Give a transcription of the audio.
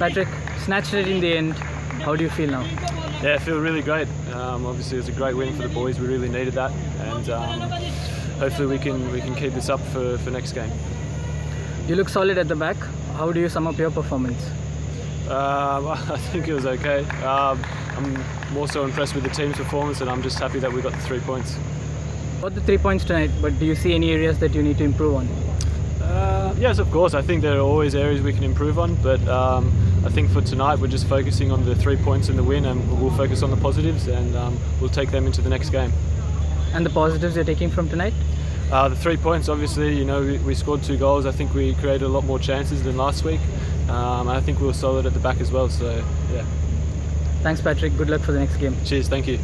Patrick, snatched it in the end. How do you feel now? Yeah, I feel really great. Um, obviously, it was a great win for the boys. We really needed that, and um, hopefully we can we can keep this up for, for next game. You look solid at the back. How do you sum up your performance? Um, I think it was okay. Um, I'm more so impressed with the team's performance, and I'm just happy that we got the three points. Got the three points tonight, but do you see any areas that you need to improve on? Yes, of course. I think there are always areas we can improve on, but um, I think for tonight we're just focusing on the three points and the win, and we'll focus on the positives, and um, we'll take them into the next game. And the positives you're taking from tonight? Uh, the three points, obviously, you know, we, we, scored two goals. I think we created a lot more chances than last week. Um, I think we were solid at the back as well. So, yeah. Thanks, Patrick. Good luck for the next game. Cheers. Thank you.